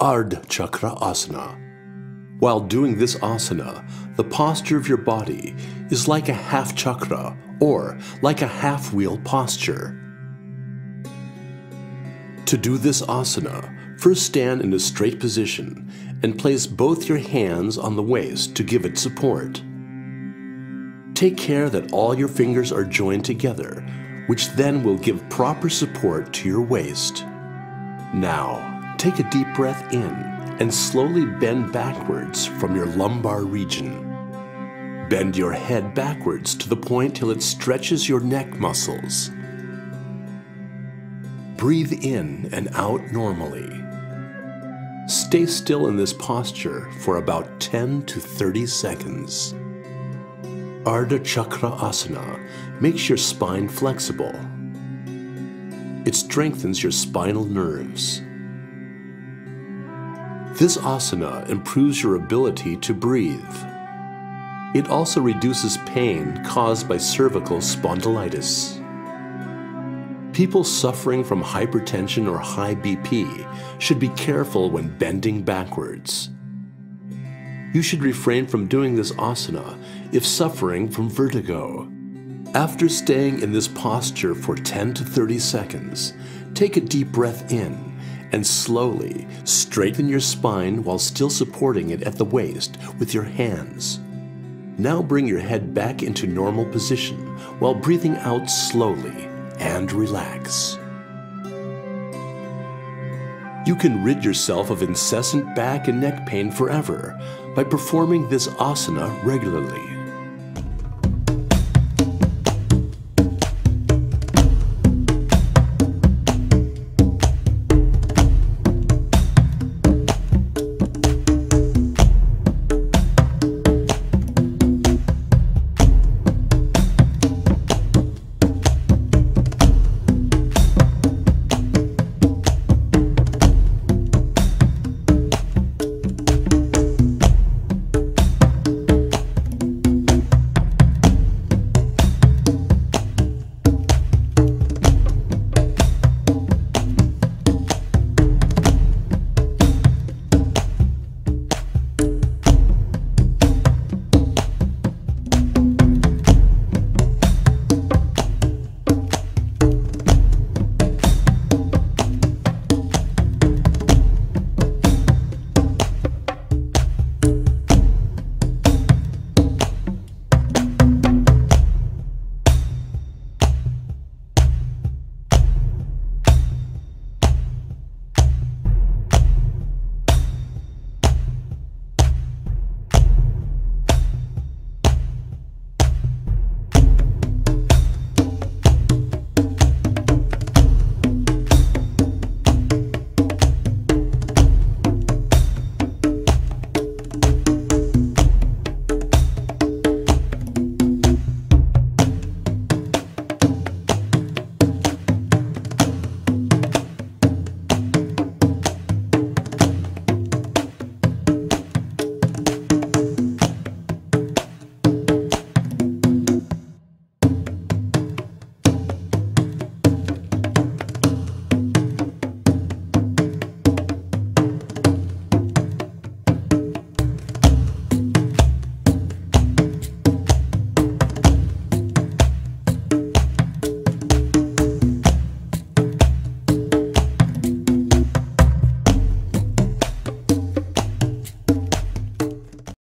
Ardha Chakra Asana. While doing this asana, the posture of your body is like a half chakra or like a half wheel posture. To do this asana, first stand in a straight position and place both your hands on the waist to give it support. Take care that all your fingers are joined together, which then will give proper support to your waist. Now, take a deep breath in and slowly bend backwards from your lumbar region. Bend your head backwards to the point till it stretches your neck muscles. Breathe in and out normally. Stay still in this posture for about 10 to 30 seconds. Ardha Chakra Asana makes your spine flexible. It strengthens your spinal nerves. This asana improves your ability to breathe. It also reduces pain caused by cervical spondylitis. People suffering from hypertension or high BP should be careful when bending backwards. You should refrain from doing this asana if suffering from vertigo. After staying in this posture for 10 to 30 seconds, take a deep breath in and slowly straighten your spine while still supporting it at the waist with your hands. Now bring your head back into normal position while breathing out slowly and relax. You can rid yourself of incessant back and neck pain forever by performing this asana regularly.